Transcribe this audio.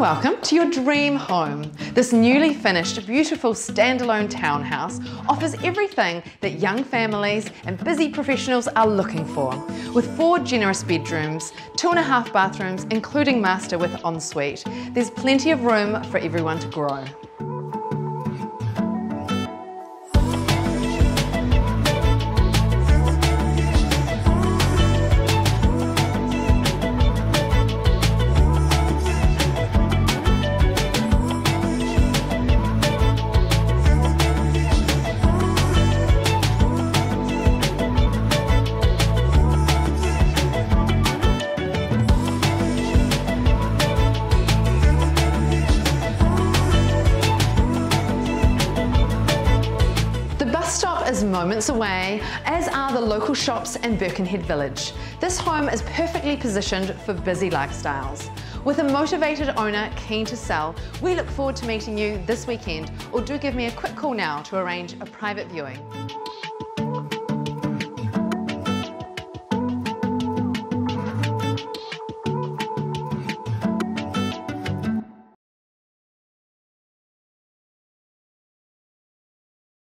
welcome to your dream home. This newly finished, beautiful standalone townhouse offers everything that young families and busy professionals are looking for. With four generous bedrooms, two and a half bathrooms, including master with ensuite, there's plenty of room for everyone to grow. Is moments away, as are the local shops and Birkenhead Village. This home is perfectly positioned for busy lifestyles. With a motivated owner keen to sell, we look forward to meeting you this weekend or do give me a quick call now to arrange a private viewing.